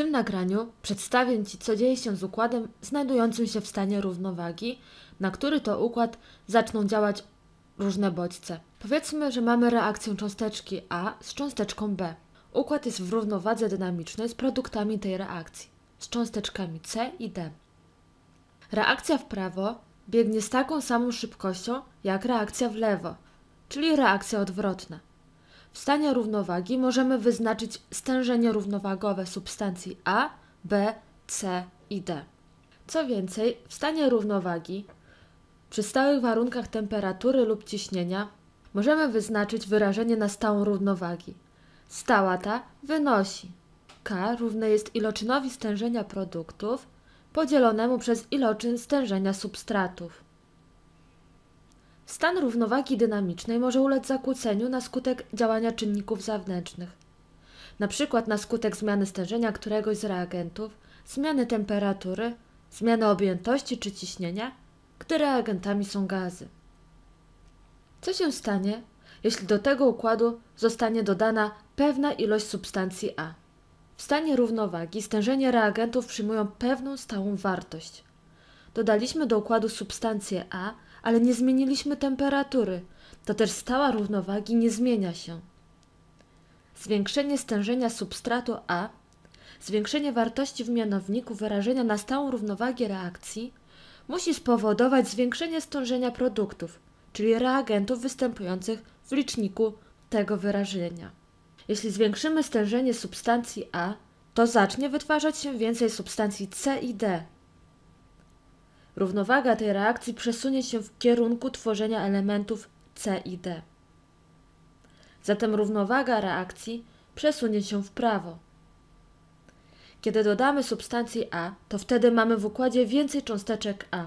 tym nagraniu przedstawię Ci, co dzieje się z układem znajdującym się w stanie równowagi, na który to układ zaczną działać różne bodźce. Powiedzmy, że mamy reakcję cząsteczki A z cząsteczką B. Układ jest w równowadze dynamicznej z produktami tej reakcji, z cząsteczkami C i D. Reakcja w prawo biegnie z taką samą szybkością jak reakcja w lewo, czyli reakcja odwrotna. W stanie równowagi możemy wyznaczyć stężenie równowagowe substancji A, B, C i D. Co więcej, w stanie równowagi przy stałych warunkach temperatury lub ciśnienia możemy wyznaczyć wyrażenie na stałą równowagi. Stała ta wynosi K równe jest iloczynowi stężenia produktów podzielonemu przez iloczyn stężenia substratów. Stan równowagi dynamicznej może ulec zakłóceniu na skutek działania czynników zewnętrznych, np. na skutek zmiany stężenia któregoś z reagentów, zmiany temperatury, zmiany objętości czy ciśnienia, gdy reagentami są gazy. Co się stanie, jeśli do tego układu zostanie dodana pewna ilość substancji A? W stanie równowagi stężenie reagentów przyjmują pewną stałą wartość. Dodaliśmy do układu substancję A, ale nie zmieniliśmy temperatury. To też stała równowagi nie zmienia się. Zwiększenie stężenia substratu A, zwiększenie wartości w mianowniku wyrażenia na stałą równowagę reakcji musi spowodować zwiększenie stężenia produktów, czyli reagentów występujących w liczniku tego wyrażenia. Jeśli zwiększymy stężenie substancji A, to zacznie wytwarzać się więcej substancji C i D. Równowaga tej reakcji przesunie się w kierunku tworzenia elementów C i D. Zatem równowaga reakcji przesunie się w prawo. Kiedy dodamy substancji A, to wtedy mamy w układzie więcej cząsteczek A.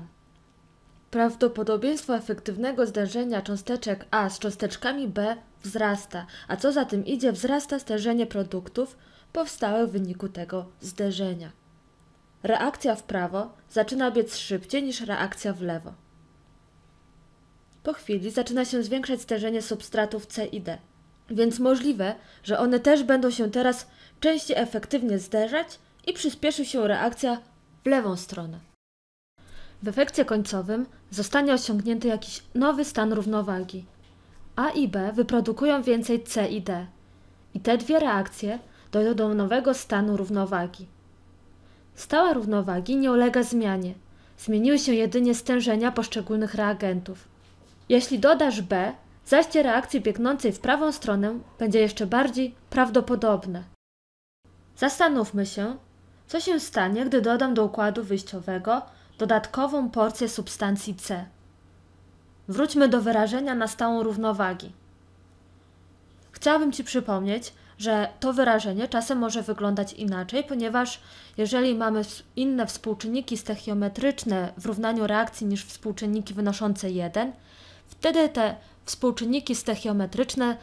Prawdopodobieństwo efektywnego zderzenia cząsteczek A z cząsteczkami B wzrasta, a co za tym idzie, wzrasta stężenie produktów powstałych w wyniku tego zderzenia. Reakcja w prawo zaczyna biec szybciej niż reakcja w lewo. Po chwili zaczyna się zwiększać stężenie substratów C i D, więc możliwe, że one też będą się teraz częściej efektywnie zderzać i przyspieszy się reakcja w lewą stronę. W efekcie końcowym zostanie osiągnięty jakiś nowy stan równowagi. A i B wyprodukują więcej C i D. I te dwie reakcje dojdą do nowego stanu równowagi. Stała równowagi nie ulega zmianie. Zmieniły się jedynie stężenia poszczególnych reagentów. Jeśli dodasz B, zajście reakcji biegnącej w prawą stronę będzie jeszcze bardziej prawdopodobne. Zastanówmy się, co się stanie, gdy dodam do układu wyjściowego dodatkową porcję substancji C. Wróćmy do wyrażenia na stałą równowagi. Chciałabym Ci przypomnieć, że to wyrażenie czasem może wyglądać inaczej, ponieważ jeżeli mamy inne współczynniki stechiometryczne w równaniu reakcji niż współczynniki wynoszące 1, wtedy te współczynniki stechiometryczne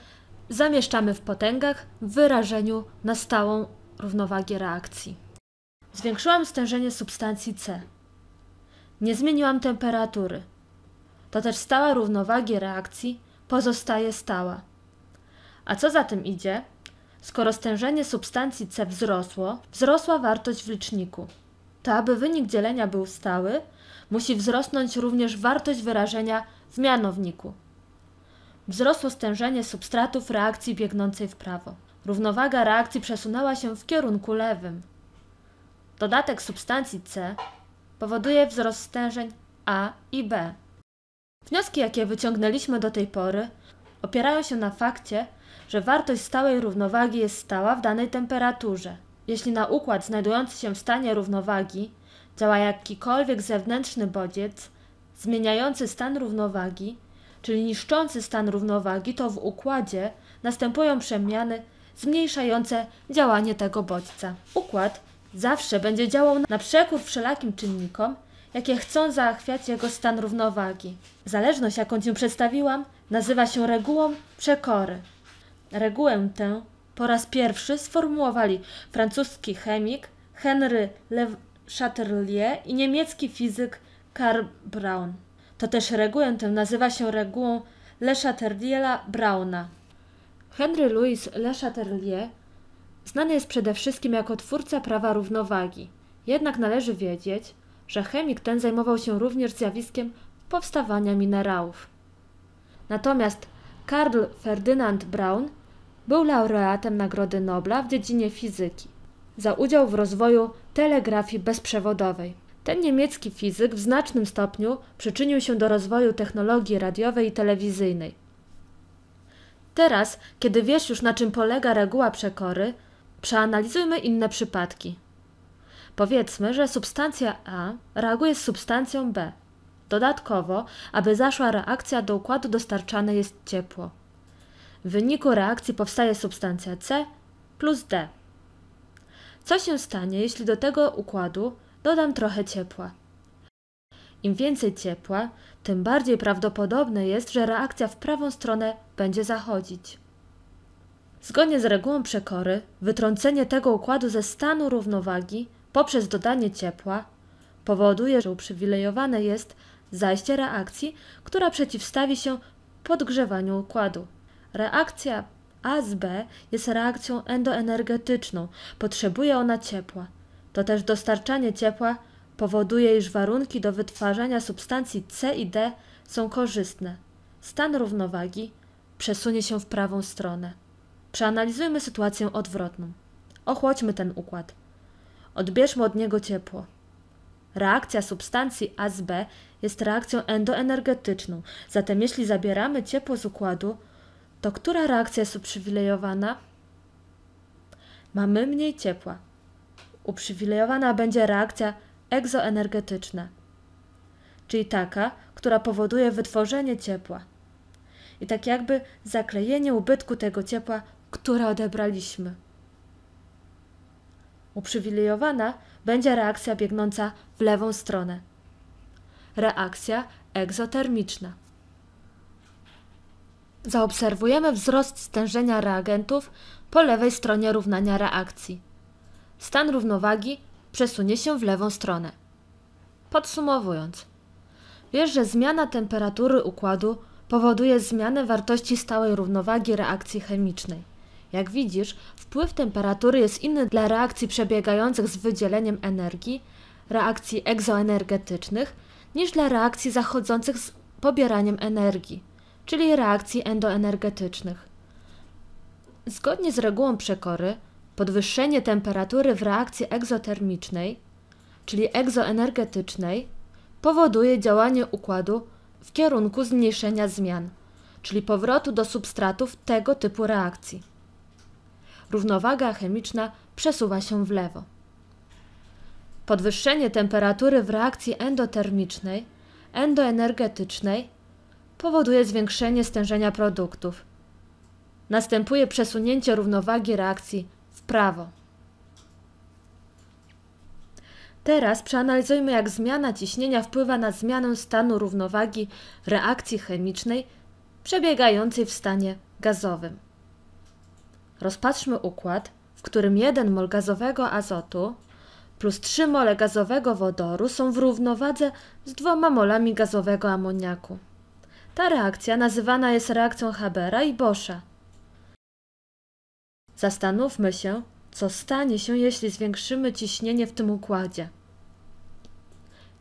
zamieszczamy w potęgach w wyrażeniu na stałą równowagę reakcji. Zwiększyłam stężenie substancji C. Nie zmieniłam temperatury. To też stała równowagi reakcji pozostaje stała. A co za tym idzie? Skoro stężenie substancji C wzrosło, wzrosła wartość w liczniku. To aby wynik dzielenia był stały, musi wzrosnąć również wartość wyrażenia w mianowniku. Wzrosło stężenie substratów reakcji biegnącej w prawo. Równowaga reakcji przesunęła się w kierunku lewym. Dodatek substancji C powoduje wzrost stężeń A i B. Wnioski, jakie wyciągnęliśmy do tej pory, opierają się na fakcie, że wartość stałej równowagi jest stała w danej temperaturze. Jeśli na układ znajdujący się w stanie równowagi działa jakikolwiek zewnętrzny bodziec zmieniający stan równowagi, czyli niszczący stan równowagi, to w układzie następują przemiany zmniejszające działanie tego bodźca. Układ zawsze będzie działał na przekór wszelakim czynnikom, jakie chcą zachwiać jego stan równowagi. Zależność, jaką Ci przedstawiłam, nazywa się regułą przekory. Regułę tę po raz pierwszy sformułowali francuski chemik Henry Le Chatelier i niemiecki fizyk Karl Braun. To też regułę tę nazywa się regułą Le Chateliera Brauna. Henry Louis Le Chatelier znany jest przede wszystkim jako twórca prawa równowagi. Jednak należy wiedzieć, że chemik ten zajmował się również zjawiskiem powstawania minerałów. Natomiast Karl Ferdynand Braun był laureatem Nagrody Nobla w dziedzinie fizyki za udział w rozwoju telegrafii bezprzewodowej. Ten niemiecki fizyk w znacznym stopniu przyczynił się do rozwoju technologii radiowej i telewizyjnej. Teraz, kiedy wiesz już na czym polega reguła przekory, przeanalizujmy inne przypadki. Powiedzmy, że substancja A reaguje z substancją B. Dodatkowo, aby zaszła reakcja do układu dostarczane jest ciepło. W wyniku reakcji powstaje substancja C plus D. Co się stanie, jeśli do tego układu dodam trochę ciepła? Im więcej ciepła, tym bardziej prawdopodobne jest, że reakcja w prawą stronę będzie zachodzić. Zgodnie z regułą przekory, wytrącenie tego układu ze stanu równowagi poprzez dodanie ciepła powoduje, że uprzywilejowane jest zajście reakcji, która przeciwstawi się podgrzewaniu układu. Reakcja A z B jest reakcją endoenergetyczną, potrzebuje ona ciepła. To też dostarczanie ciepła powoduje, iż warunki do wytwarzania substancji C i D są korzystne. Stan równowagi przesunie się w prawą stronę. Przeanalizujmy sytuację odwrotną. Ochłodźmy ten układ. Odbierzmy od niego ciepło. Reakcja substancji A z B jest reakcją endoenergetyczną, zatem jeśli zabieramy ciepło z układu, to która reakcja jest uprzywilejowana? Mamy mniej ciepła. Uprzywilejowana będzie reakcja egzoenergetyczna, czyli taka, która powoduje wytworzenie ciepła. I tak jakby zaklejenie ubytku tego ciepła, które odebraliśmy. Uprzywilejowana będzie reakcja biegnąca w lewą stronę. Reakcja egzotermiczna. Zaobserwujemy wzrost stężenia reagentów po lewej stronie równania reakcji. Stan równowagi przesunie się w lewą stronę. Podsumowując, wiesz, że zmiana temperatury układu powoduje zmianę wartości stałej równowagi reakcji chemicznej. Jak widzisz, wpływ temperatury jest inny dla reakcji przebiegających z wydzieleniem energii, reakcji egzoenergetycznych, niż dla reakcji zachodzących z pobieraniem energii, czyli reakcji endoenergetycznych. Zgodnie z regułą przekory, podwyższenie temperatury w reakcji egzotermicznej, czyli egzoenergetycznej, powoduje działanie układu w kierunku zmniejszenia zmian, czyli powrotu do substratów tego typu reakcji równowaga chemiczna przesuwa się w lewo. Podwyższenie temperatury w reakcji endotermicznej, endoenergetycznej powoduje zwiększenie stężenia produktów. Następuje przesunięcie równowagi reakcji w prawo. Teraz przeanalizujmy, jak zmiana ciśnienia wpływa na zmianę stanu równowagi reakcji chemicznej przebiegającej w stanie gazowym. Rozpatrzmy układ, w którym 1 mol gazowego azotu plus 3 mole gazowego wodoru są w równowadze z dwoma molami gazowego amoniaku. Ta reakcja nazywana jest reakcją Habera i Boscha. Zastanówmy się, co stanie się, jeśli zwiększymy ciśnienie w tym układzie.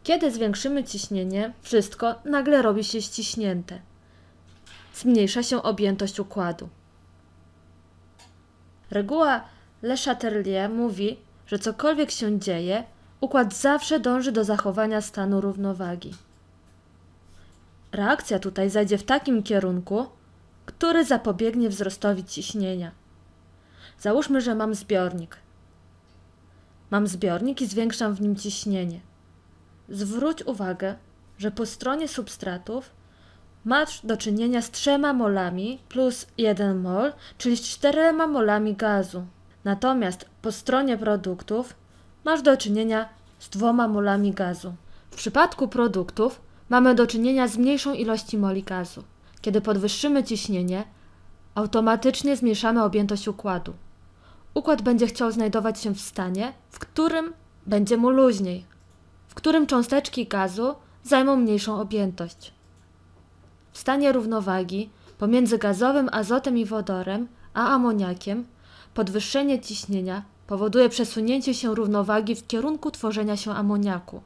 Kiedy zwiększymy ciśnienie, wszystko nagle robi się ściśnięte. Zmniejsza się objętość układu. Reguła Le Chatelier mówi, że cokolwiek się dzieje, układ zawsze dąży do zachowania stanu równowagi. Reakcja tutaj zajdzie w takim kierunku, który zapobiegnie wzrostowi ciśnienia. Załóżmy, że mam zbiornik. Mam zbiornik i zwiększam w nim ciśnienie. Zwróć uwagę, że po stronie substratów masz do czynienia z trzema molami plus 1 mol, czyli z czterema molami gazu. Natomiast po stronie produktów masz do czynienia z dwoma molami gazu. W przypadku produktów mamy do czynienia z mniejszą ilością moli gazu. Kiedy podwyższymy ciśnienie, automatycznie zmniejszamy objętość układu. Układ będzie chciał znajdować się w stanie, w którym będzie mu luźniej, w którym cząsteczki gazu zajmą mniejszą objętość. W stanie równowagi pomiędzy gazowym azotem i wodorem, a amoniakiem podwyższenie ciśnienia powoduje przesunięcie się równowagi w kierunku tworzenia się amoniaku.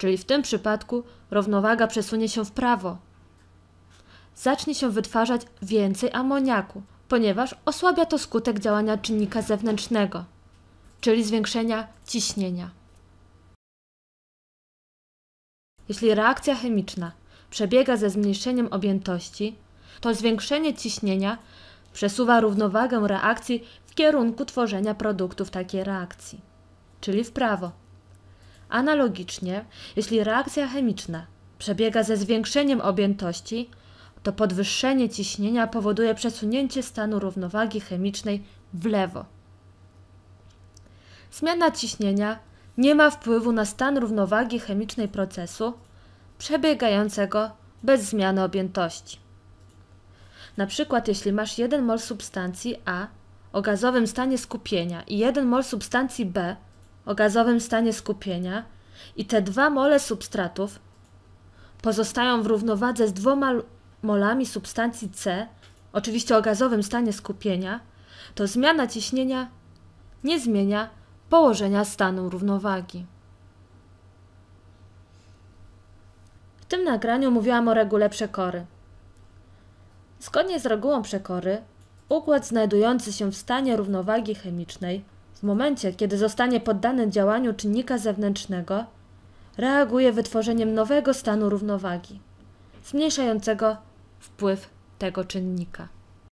Czyli w tym przypadku równowaga przesunie się w prawo. Zacznie się wytwarzać więcej amoniaku, ponieważ osłabia to skutek działania czynnika zewnętrznego, czyli zwiększenia ciśnienia. Jeśli reakcja chemiczna przebiega ze zmniejszeniem objętości, to zwiększenie ciśnienia przesuwa równowagę reakcji w kierunku tworzenia produktów takiej reakcji, czyli w prawo. Analogicznie, jeśli reakcja chemiczna przebiega ze zwiększeniem objętości, to podwyższenie ciśnienia powoduje przesunięcie stanu równowagi chemicznej w lewo. Zmiana ciśnienia nie ma wpływu na stan równowagi chemicznej procesu przebiegającego bez zmiany objętości. Na przykład, jeśli masz 1 mol substancji A o gazowym stanie skupienia i 1 mol substancji B o gazowym stanie skupienia i te dwa mole substratów pozostają w równowadze z dwoma molami substancji C, oczywiście o gazowym stanie skupienia, to zmiana ciśnienia nie zmienia położenia stanu równowagi. W tym nagraniu mówiłam o regule przekory. Zgodnie z regułą przekory, układ znajdujący się w stanie równowagi chemicznej w momencie, kiedy zostanie poddany działaniu czynnika zewnętrznego, reaguje wytworzeniem nowego stanu równowagi, zmniejszającego wpływ tego czynnika.